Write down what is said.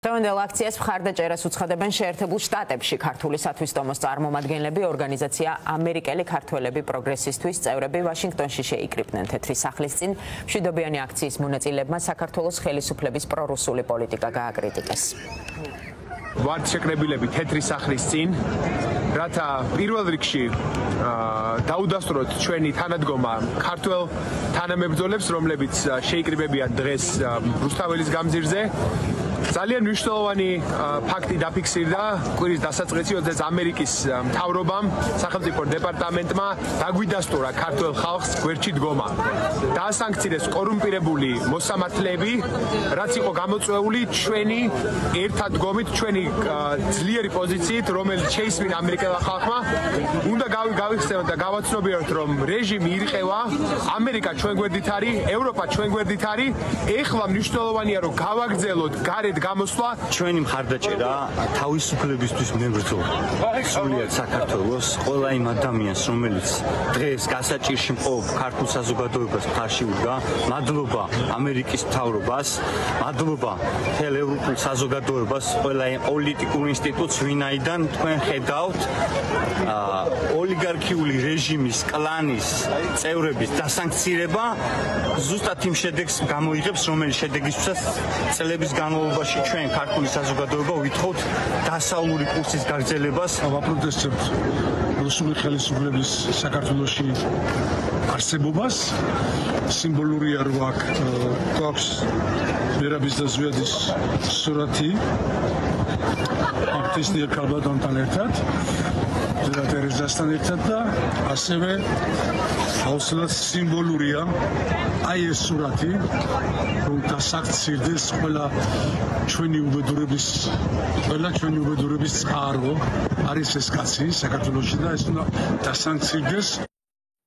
დღევანდელ აქციას მხარდაჭერას უცხადებენ შეერთებულ შტატებში. ქართული სათვისტომოს წარმომადგენლები ორგანიზაცია ამერიკელი ქართველები პროგრესისტვის წევრები ვაშინგტონში შეიკრიბნენ. თეთრი სახლის წინ მშვიდობიანი აქციის მონაწილეებმა საქართველოს ხელისუფლების პრორუსული პოლიტიკა გააკრიტიკეს. ვართ შეკრებილები თეთრი სახლის წინ რათა პირველ რიგში დაუდასტუროთ ჩვენი თანადგომა ქართულ თანამებრძოლებს რომლებიც შეიკრიბებიან დღეს რუსთაველის გამზირზე ძალიან მნიშვნელოვანი ფაქტი დაფიქსირდა კვირის დასაწყისი, როდესაც ამერიკის მთავრობამ, სახელმწიფო დეპარტამენტმა დაგვიდასტურა ქართულ ხალხს გვერდში დგომა. დაასანქცირეს კორუმპირებული მოსამართლეები, რაც იყო გამოწვეული ჩვენი ერთად დგომით, ჩვენი ძლიერი პოზიციით, რომელიც შეისმინა ამერიკელ ხალხმა. უნდა გავიხსენოთ და გავაცნობიეროთ, რომ რეჟიმი ირყევა, ამერიკა ჩვენ გვერდით არის, ევროპა ჩვენ გვერდით არის. ეხლა მნიშვნელოვანია, რომ გავაგრძელოთ გარე გარეთ გამოსვლა. ჩვენი მხარდაჭერა თავისუფლებისთვის მებრძოლ. სულიად საქართველოს ყველა იმ ადამიანს რომელიც დღეს გასაჭირში მყოფ ქართულ საზოგადოებას ფარში უდგა მადლობა ამერიკის მთავრობას მადლობა თელ ევროპულ საზოგადოებას ყველა იმ პოლიტიკურ ინსტიტუტს ვინაიდან თქვენ ხედავთ ოლიგარქიული რეჟიმის კლანის წევრების დასანქცირება ზუსტად იმ შედეგს გამოიღებს რომელიც შედეგისთვისაც წლების განმავლობაში ჩვენ ქართული საზოგადოება ვითხოვთ დასავლური კურსის გაგრძელებას. ვაპროტესტებთ რუსული ხელისუფლების საქართველოსი არსებობას. სიმბოლურია რომ აქ გვაქვს მერაბის და ზვიადის სურათი. აქტისტი კალბადონთან ერთად. და ტერეზასთან ერთად და ასევე აუცილებლად სიმბოლურია აი ეს სურათი რომ დასაქცირდეს ყველა ჩვენი უბედურების ყველა ჩვენი უბედურების წყარო არის ეს კაცი საქართველოსში და ეს უნდა დასაქცირდეს